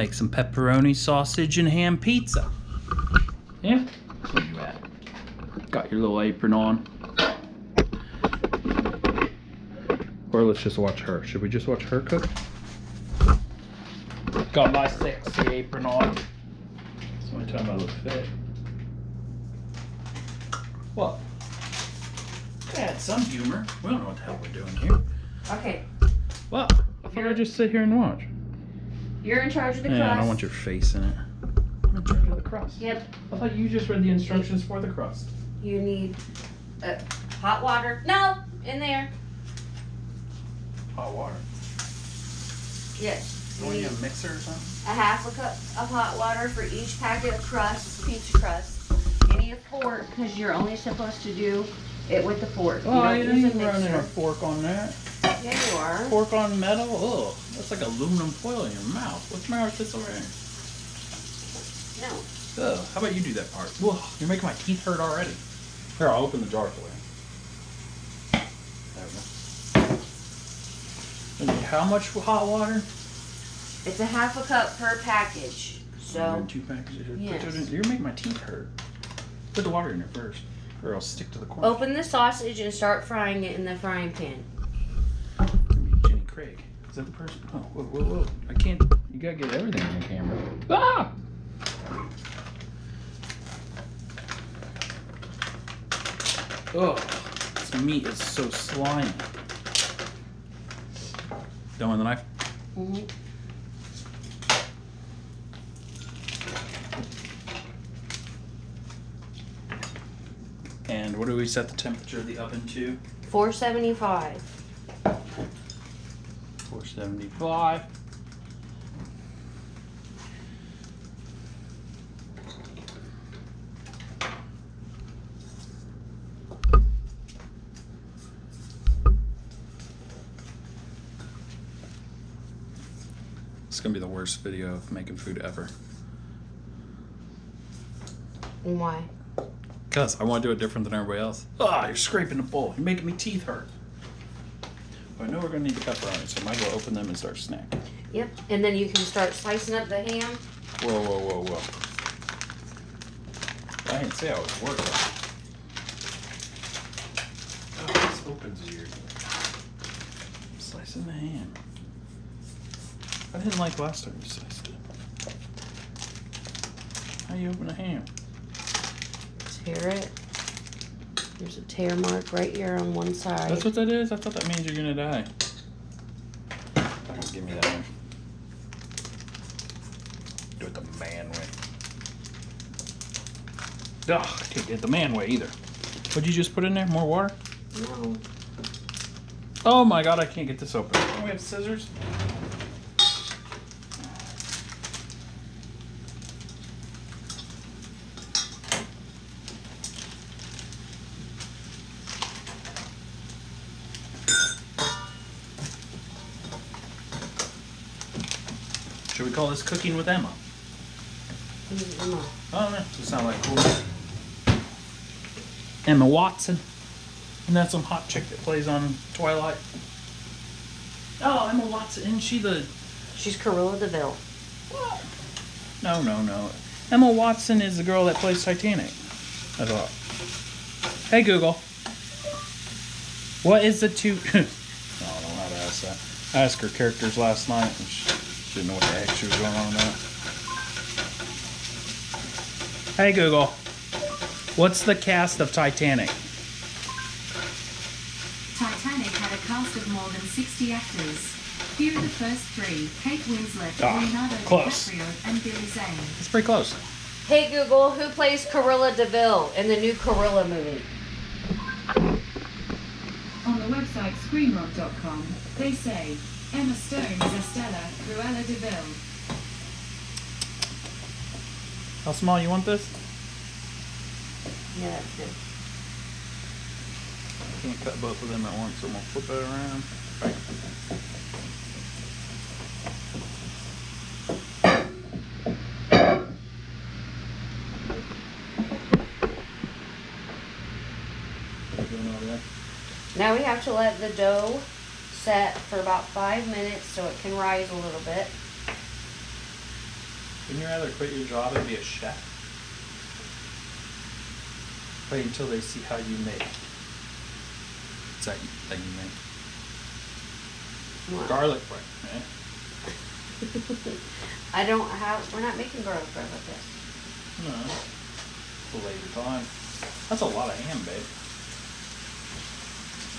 make some pepperoni sausage and ham pizza. Yeah? Where you at? Got your little apron on. Or let's just watch her. Should we just watch her cook? Got my sexy apron on. It's the only time I look fit. What? Add some humor. We don't know what the hell we're doing here. Okay, Well, I thought I'd just sit here and watch. You're in charge of the Yeah, crust. I don't want your face in it. I'm in charge of the crust. Yep, I thought you just read the instructions for the crust. you need uh, hot water. No, in there. Hot water. Yes. You Don't you need a mixer or something? a half a cup of hot water for each packet of crust, pizza crust. You need a fork because you're only supposed to do it with the fork. You Oh, don't you use a ain't running a mixer. fork on that. Yeah, you are. Fork on metal? Ugh, that's like aluminum foil in your mouth. What's the matter with this over here? No. Ugh, how about you do that part? Ugh, you're making my teeth hurt already. Here, I'll open the jar for you. There we go. And How much hot water? It's a half a cup per package. So, two packages. Yes. You're making my teeth hurt. Put the water in there first, or I'll stick to the corner. open the sausage and start frying it in the frying pan. Jenny Craig. Is that the person? Oh, whoa, whoa, whoa. I can't. You gotta get everything in the camera. Ah! Oh, this meat is so slimy. Done with the knife? hmm And what do we set the temperature of the oven to? 475. 475. It's gonna be the worst video of making food ever. Why? Cause I want to do it different than everybody else. Ah, you're scraping the bowl. You're making me teeth hurt. But I know we're gonna need the pepperoni, so I might as well open them and start snacking. Yep. And then you can start slicing up the ham. Whoa, whoa, whoa, whoa. I didn't say I was working. Oh, this opens weird. Slicing the ham. I didn't like last time you sliced it. How you open a ham? Tear it. There's a tear mark right here on one side. That's what that is? I thought that means you're gonna die. Give me that one. Do it the man way. Ugh, I can't get it the man way either. What'd you just put in there? More water? no. Oh my god, I can't get this open. Don't we have scissors? This cooking with Emma? Mm, Oh, no. Does it sound like cool? Emma Watson. And that's some hot chick that plays on Twilight. Oh, Emma Watson. Isn't she the. She's Cruella de Vil. What? No, no, no. Emma Watson is the girl that plays Titanic. I thought. Hey, Google. What is the two. I don't know how to ask that. I asked her characters last night and she didn't know what the heck was going on about. Hey, Google. What's the cast of Titanic? Titanic had a cast of more than 60 actors. Here are the first three Kate Winslet, Ah, Leonardo close. DiCaprio, and Billy Zane. It's pretty close. Hey Google, who plays Cruella de Vil in the new Cruella movie? On the website screenrant.com, they say Emma Stone is Estella Cruella de Vil. How small you want this? Yeah, that's good. I can't cut both of them at once, so I'm gonna flip it around. Now we have to let the dough set for about five minutes so it can rise a little bit. Wouldn't you rather quit your job and be a chef? Wait until they see how you make. What's that thing you make? What? Garlic bread, man. I don't have, we're not making garlic bread with this. No. It's a later time. That's a lot of ham, babe.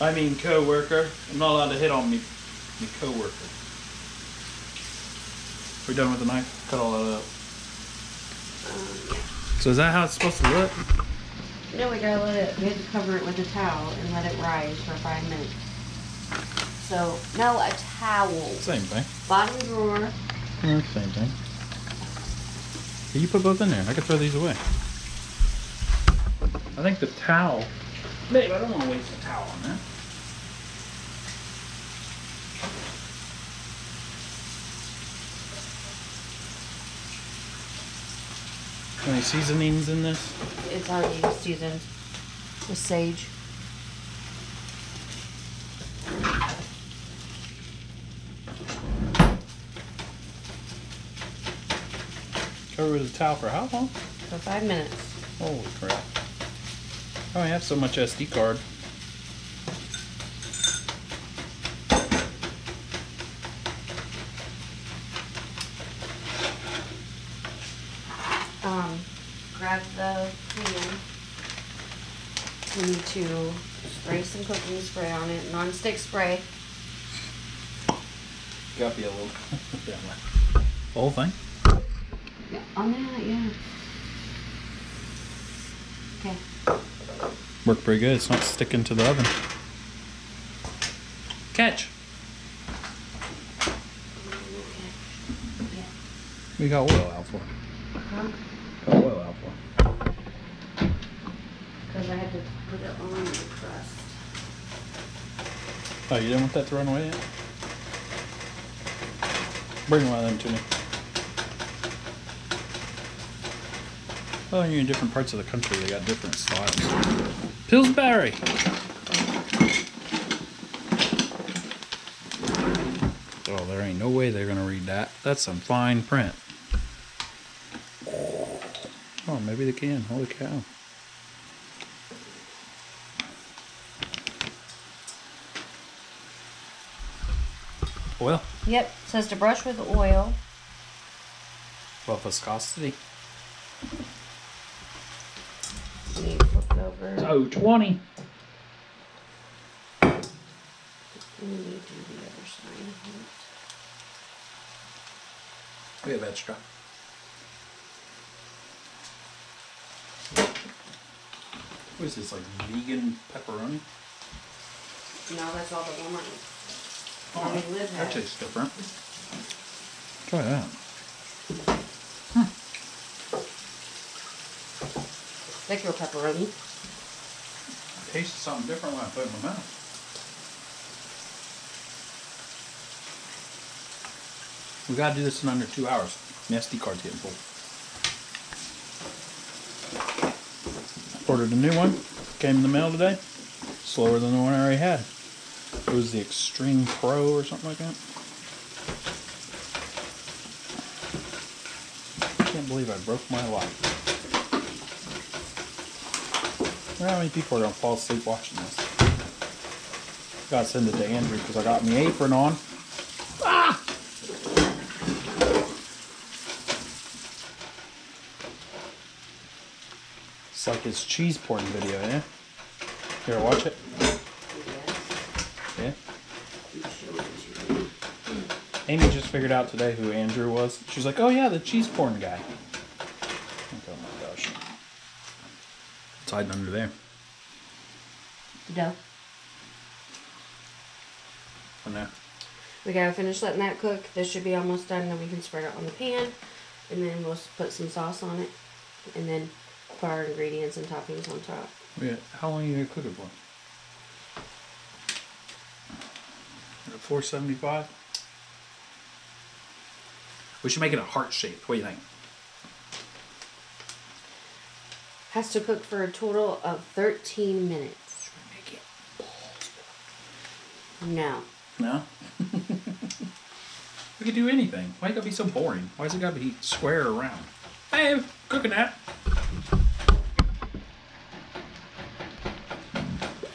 I mean co-worker. I'm not allowed to hit on me, me co-worker. We done with the knife? Cut all that up. Um. So is that how it's supposed to look? No, we gotta let it, we have to cover it with a towel and let it rise for five minutes. So, no, a towel. Same thing. Bottom drawer, Yeah, same thing. You put both in there. I could throw these away. I think the towel. Babe, I don't want to waste a towel on that. Any seasonings in this? it's already seasoned with sage. Cover with a towel for how long? For five minutes. Holy crap. I only have so much SD card. Um, grab the pan. We need to spray some cooking spray on it, non-stick spray. Got be a little. that one. Whole thing? On that, yeah. Okay. Worked pretty good. It's not sticking to the oven. Catch. We got oil out for. Huh? Got oil out for. Cause I had to put it on the crust. Oh, you didn't want that to run away yet? Bring one of them to me. Well, you're in different parts of the country. They got different styles. Pillsbury. Oh, there ain't no way they're gonna read that. That's some fine print. Oh, maybe they can. Holy cow. Oil. Yep, says to brush with oil. What viscosity? You need flip it over. Oh, 20. And you need to do the other side of We have extra. What is this, like vegan pepperoni? No, that's all the Walmart. Oh, I mean, Liv that has. tastes different. Try that. Thicker pepperoni. Tastes something different when I put it in my mouth. We gotta do this in under two hours. The SD card's getting full. Ordered a new one. Came in the mail today. Slower than the one I already had. It was the Extreme Pro or something like that. I can't believe I broke my life. How many people are gonna fall asleep watching this. Gotta send it to Andrew because I got my apron on. Ah! It's like his cheese porn video? You ever watch it? Yeah? Amy just figured out today who Andrew was. She's like, oh yeah, the cheese porn guy. Like, oh my gosh. It's hiding under there. Dough. Oh no. We gotta finish letting that cook. This should be almost done. Then we can spread it on the pan, and then we'll put some sauce on it, and then put our ingredients and toppings on top. Yeah, how long are you gonna cook it for? At 475? We should make it a heart shape. What do you think? Has to cook for a total of 13 minutes. Should we make it? No. No. we could do anything. Why you gotta be so boring? Why's it gotta be square or round? Hey, cooking that.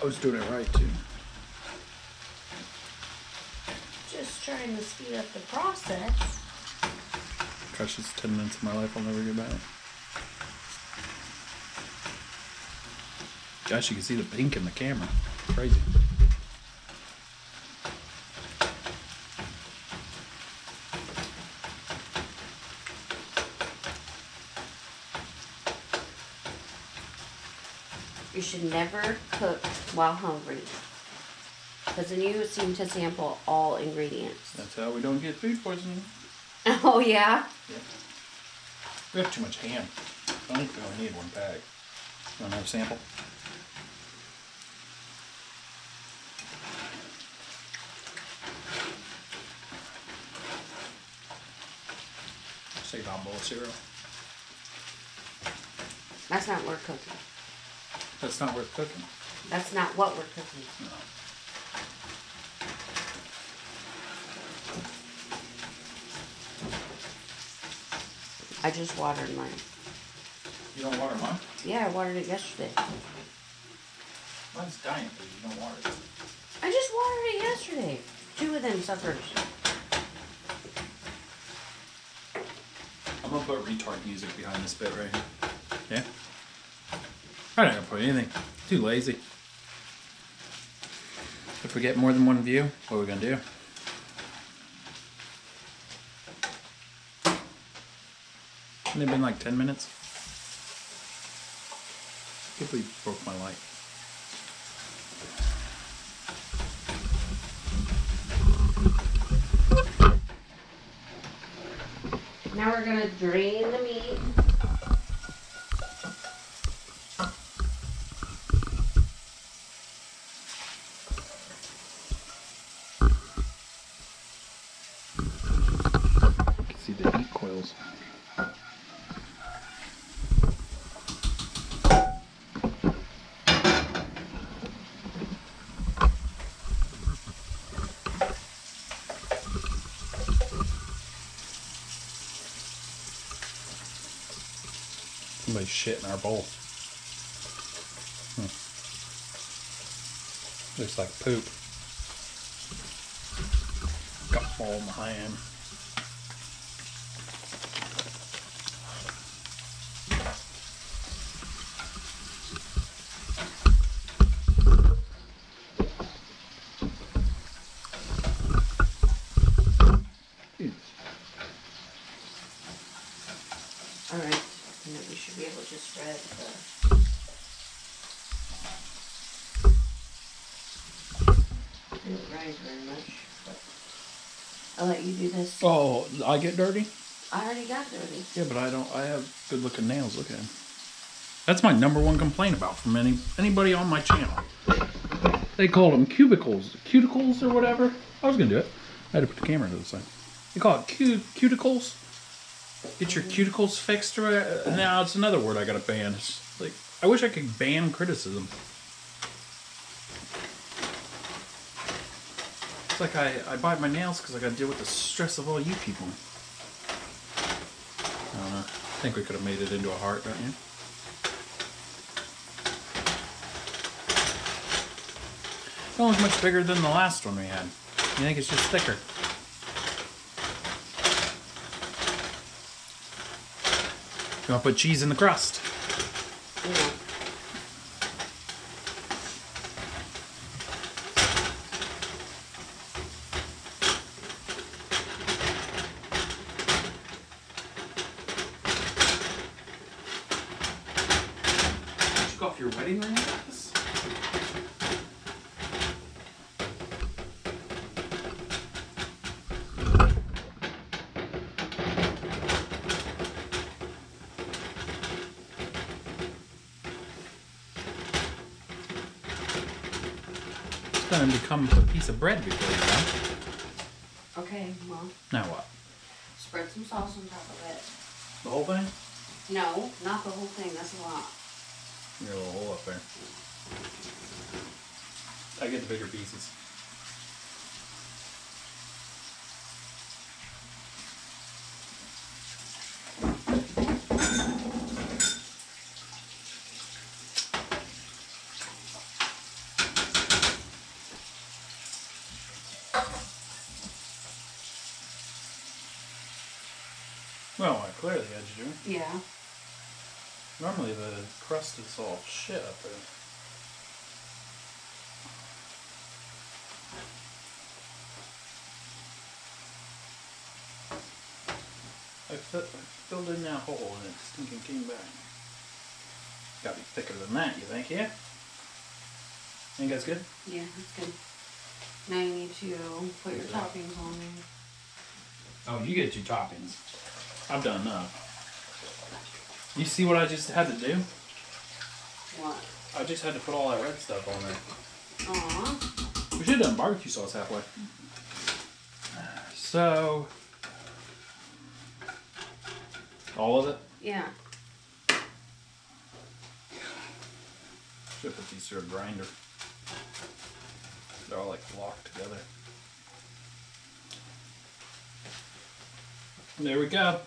I was doing it right too. Just trying to speed up the process. Gosh, it's ten minutes of my life I'll never get back. Gosh, you can see the pink in the camera. Crazy. You should never cook while hungry. Because then you seem to sample all ingredients. That's how we don't get food poisoning. Oh, yeah? We have too much ham. I think we only need one bag. You want another sample? Save on bowl of cereal. That's not worth cooking. That's not worth cooking. That's not what we're cooking. No. I just watered mine. You don't water mine? Yeah, I watered it yesterday. Mine's dying, but you don't water it. I just watered it yesterday. Two of them suckers. I'm gonna put retard music behind this bit right here. Yeah? I'm not gonna put anything. Too lazy. If we get more than one view, what are we gonna do? Hasn't it been like 10 minutes? I can't believe you broke my light. Now we're gonna drain the meat. You can see the heat coils. Somebody shit in our bowl. Hmm. Looks like poop. Got in the hand. Alright, and then we should be able to spread the. Didn't rise very much, but I'll let you do this. Oh, I get dirty? I already got dirty. Yeah, but I don't. I have good looking nails. Look at them. That's my number one complaint about from any anybody on my channel. They called them cubicles, cuticles or whatever. I was gonna do it. I had to put the camera to the side. They call it cu- cuticles. Get your cuticles fixed. Or uh, now it's another word I gotta ban. It's like I wish I could ban criticism. It's like I, I bite my nails because I gotta deal with the stress of all you people. I don't know. I think we could have made it into a heart, don't you? Don't look much bigger than the last one we had. You think it's just thicker? You want to put cheese in the crust? Yeah. Took off your wedding ring? like this? It's gonna become a piece of bread before you know. Okay, well, Now what? spread some sauce on top of it. The whole thing? No, not the whole thing. That's a lot. Your little hole up there. I get the bigger pieces. Well, I clear the edge, do Yeah. Normally the crust is all shit up there. I, filled in that hole and it stinking came back. Gotta be thicker than that, you think? Yeah? Think that's good? Yeah, that's good. Now you need to put your Okay. toppings on there. Oh, you get two toppings. I've done enough. You see what I just had to do? What? I just had to put all that red stuff on there. Aw. We should have done barbecue sauce halfway. So, all of it. Yeah. Should put these through a grinder. They're all like locked together. There we go.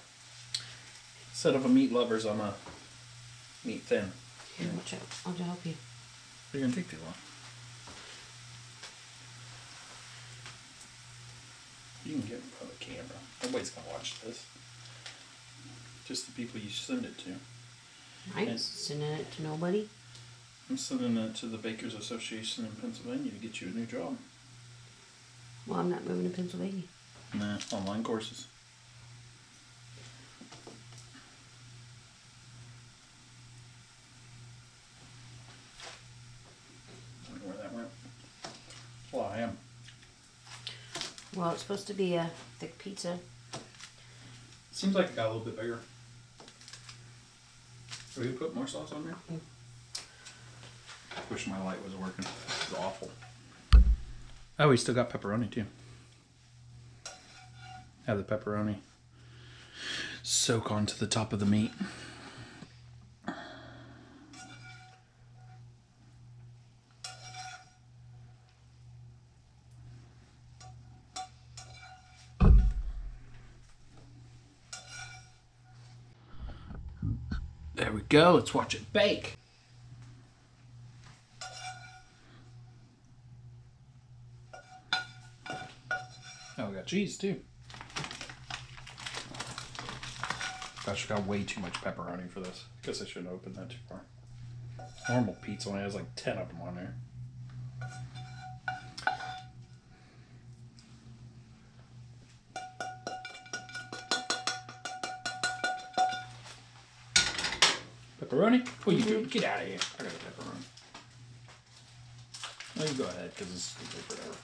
Instead of a meat lovers, I'm a meat thin. Here, watch out. I'll help you. You're gonna take too long. You can get in front of the camera. Nobody's gonna watch this. Just the people you send it to. I ain't Yes. sending it to nobody. I'm sending it to the Bakers Association in Pennsylvania to get you a new job. Well, I'm not moving to Pennsylvania. Nah, online courses. I don't know where that went. Well, I am. Well, it's supposed to be a thick pizza. Seems like it got a little bit bigger. Are we gonna put more sauce on there? Mm. Wish my light was working. It's awful. Oh, we still got pepperoni too. Have the pepperoni soak onto the top of the meat. Go. Let's watch it bake. Oh, we got cheese too. Gosh, I got way too much pepperoni for this. I guess I shouldn't open that too far. Normal pizza only has like 10 of them on there. Pepperoni? What are you doing? Get out of here. I got a pepperoni. No, you go ahead, because to take forever.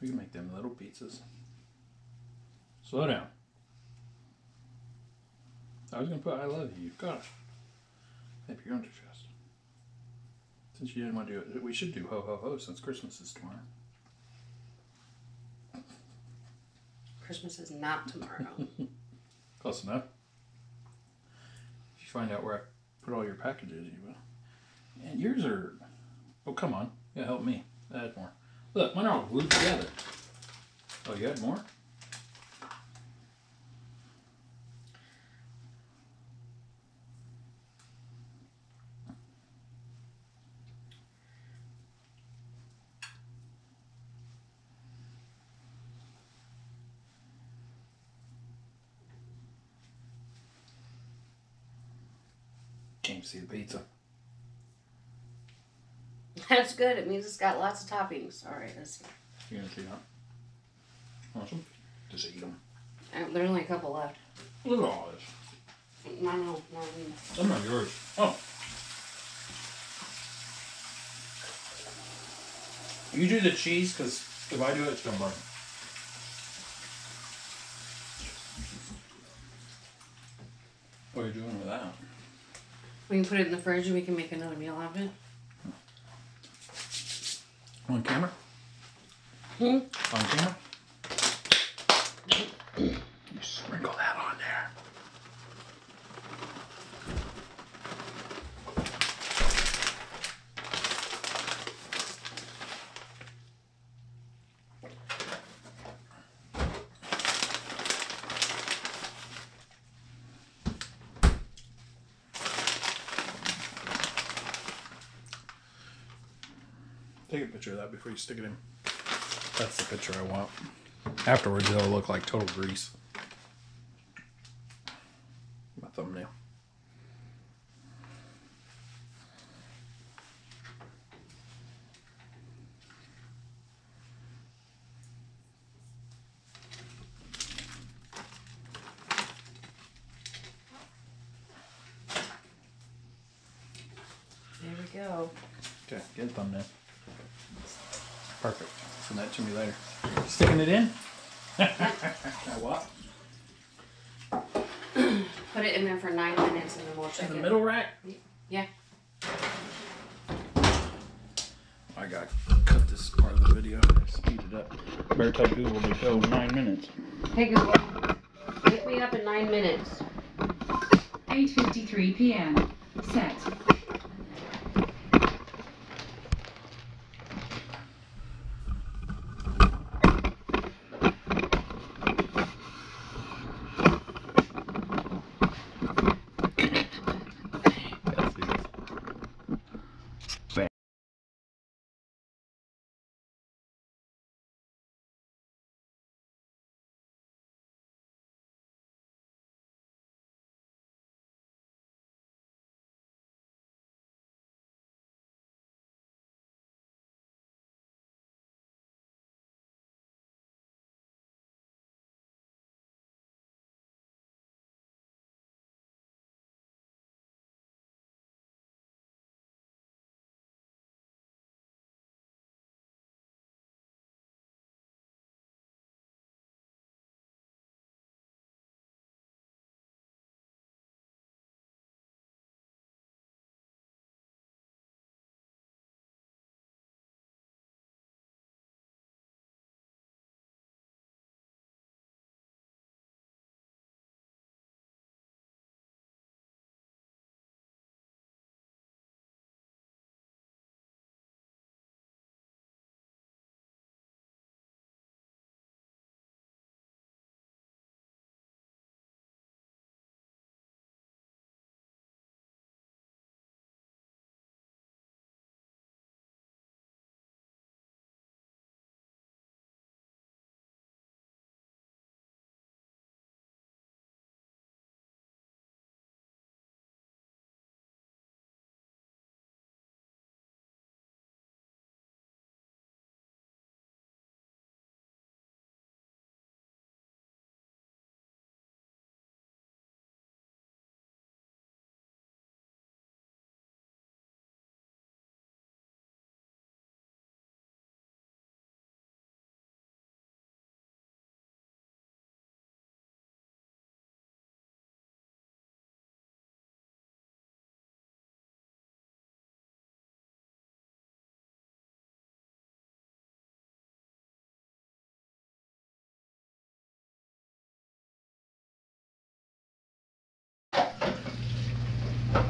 We can make them little pizzas. Slow down. I was going to put I love you. Gosh. Maybe you're under chest. Since you didn't want to do it, we should do ho ho ho since Christmas is tomorrow. Christmas is not tomorrow. Close enough. If you find out where I put all your packages, you will. And yours are. Oh, come on. Yeah, help me. Add more. Look, mine are all glued together. Oh, you had more? Can't see the pizza. That's good. It means it's got lots of toppings. All right, let's see. You gonna see that? Awesome. Just eat them. Uh, There's only a couple left. Look at all this. Know. no, we- Some are yours. Oh. You do the cheese, because if I do it, it's gonna burn. What are you doing with that? We can put it in the fridge and we can make another meal out of it. On camera? Hmm? On camera? You sprinkle that on there. Take a picture of that before you stick it in. That's the picture I want. Afterwards, it'll look like total grease. My thumbnail. There we go. Okay, a thumbnail. Perfect. Send that to me later. Sticking it in? what? Put it in there for nine minutes and then we'll check In the it. middle rack? Yeah. I got to cut this part of the video. Speed it up. Better tell Google to go nine minutes. Hey Google, wake me up in nine minutes. 8.53 p.m.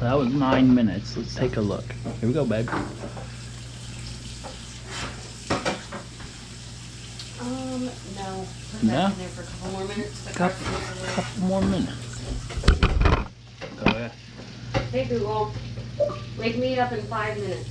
That was nine minutes. Let's take a look. Here we go, babe. Um, no. Put No? in there for a couple more minutes. The Couple, cartridge is in there. couple more minutes. Go ahead. Hey Google, wake me up in five minutes.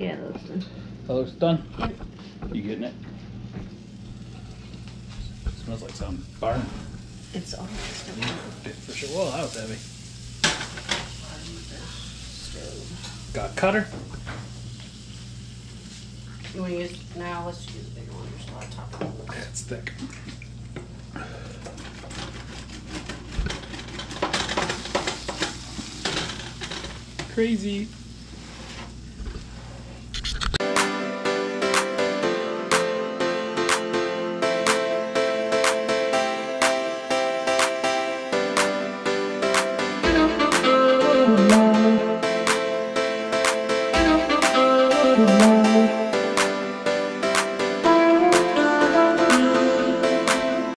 Yeah, that looks done. That looks done. Yep. You getting it? smells like some barn. It's all stuff on Yeah, for sure. Well, that was heavy. stove. Got cutter. You want to use now? Let's use a bigger one. There's a lot of top. Yeah, it's thick. Crazy.